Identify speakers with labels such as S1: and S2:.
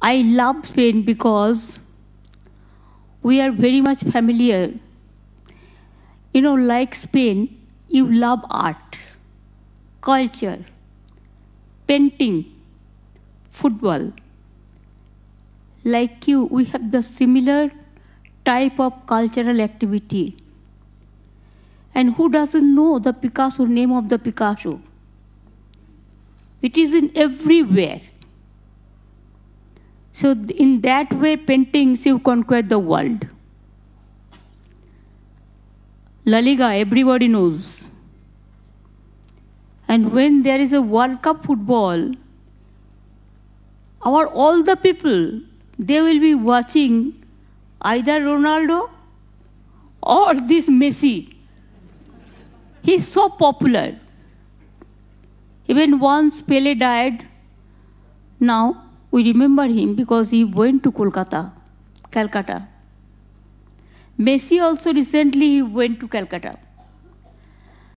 S1: I love Spain because we are very much familiar. You know, like Spain, you love art, culture, painting, football. Like you, we have the similar type of cultural activity. And who doesn't know the Picasso name of the Picasso? It is in everywhere. So in that way, paintings you conquer the world. La Liga, everybody knows. And when there is a World Cup football, our all the people they will be watching either Ronaldo or this Messi. He's so popular. Even once Pele died, now we remember him because he went to Kolkata, Calcutta. Messi also recently went to Calcutta.